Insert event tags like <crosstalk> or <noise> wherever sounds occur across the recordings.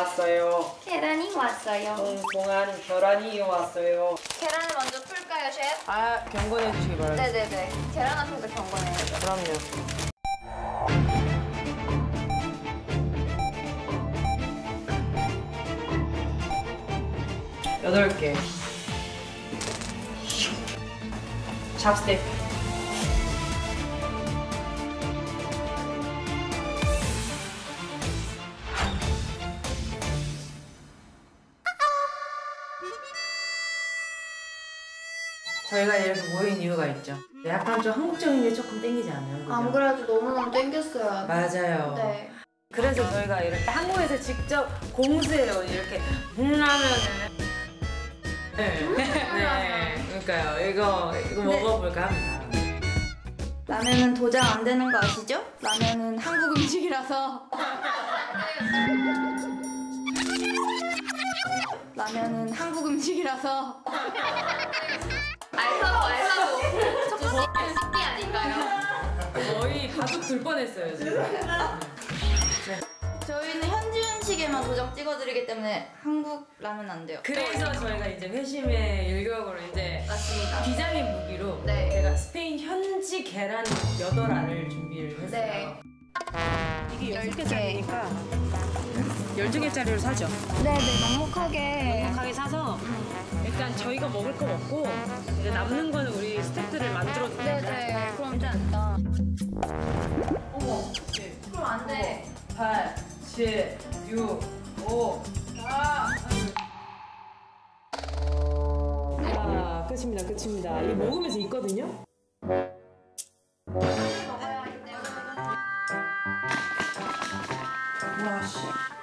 왔어요. 계란이 왔어요. 통통한 계란이 왔어요. 계란을 먼저 풀까요, 셰프? 아 경건해 주시기 바랍니다. 네네네. 계란 앞에서 경건해야죠. 그럼요. 여덟 개. 찹스틱. 저희가 이렇게 모인 이유가 있죠. 약간 좀 한국적인 게 조금 땡기지 않아요? 그죠? 안 그래도 너무너무 땡겼어요. 맞아요. 네. 그래서 저희가 이렇게 한국에서 직접 공수해요. 이렇게 라면을. 네. 네. 그러니까요. 이거 이거 먹어볼까 합니다. 라면은 도장 안 되는 거 아시죠? 라면은 한국 음식이라서. <laughs> 라면은 한국 음식이라서. 알사고 알사고. 첫 번째 이 아닌가요? 거의 바둑 둘 뻔했어요 지금. 저희는 현지 음식에만 도장 찍어드리기 때문에 한국 라면 안 돼요. 그래서 저희가 이제 회심의 일격으로 이제 맞습니다. 비장의 무기로 네. 제가 스페인 현지 계란 여덟 알을 준비를 했어요. 네. 이게 여섯 개짜리니까 12개짜리로 사죠. 네네 넉넉하게. 넉넉하게 사서 일단 저희가 먹을 거 먹고 이제 남는 거는 우리 스태프들을 만들어 주는 네네 그럼 일단 어머 그럼 안 돼. 8, 7, 6, 5, 4. 아, 끝입니다, 끝입니다. 이 먹으면서 있거든요? 와, 씨.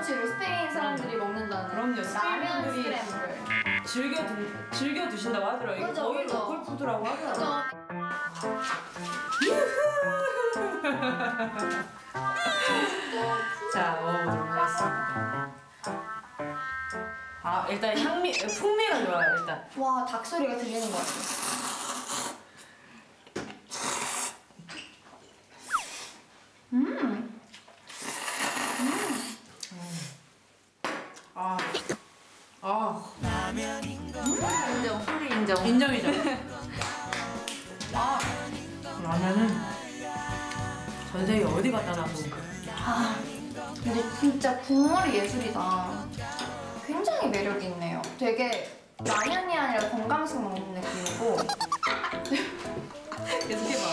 브런치를 스페인 사람들이 먹는다는. 그럼요, 라면 스페인 분들이 스크램블. 즐겨, 드, 즐겨 드신다고 하더라고요. 그죠, 거의 그죠. 로컬 푸드라고 하더라고요. 그죠? <laughs> 자, 먹어보도록 하겠습니다. 아, 일단 향미, 풍미가 좋아요, 일단. 와 닭소리가 들리는 것 같아. 인정. 인정이죠. 아, 라면은 전 세계 어디 갖다 놔도 아, 근데 진짜 국물이 예술이다. 굉장히 매력이 있네요. 되게 라면이 아니라 건강식 먹는 느낌이고. <laughs> 계속해봐.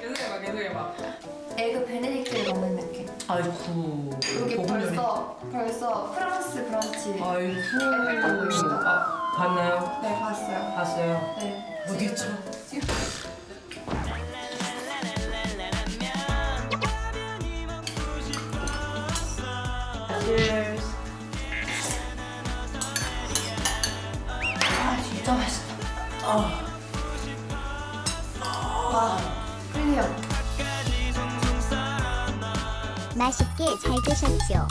계속해봐, 계속해봐. 에그 베네딕트를 먹는 느낌. 아이쿠. 여기. 벌써 벌써 프랑스 브런치. 아이쿠. 에펠탑 보입니다. 아, 봤나요? 네 봤어요. 봤어요. 네. 어디 있죠? 지금 Cheers. 아 진짜 맛있다. 아, 와. 맛있게 잘 드셨죠?